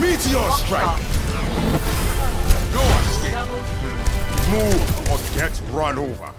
Meteor strike! No escape! Move or get run over!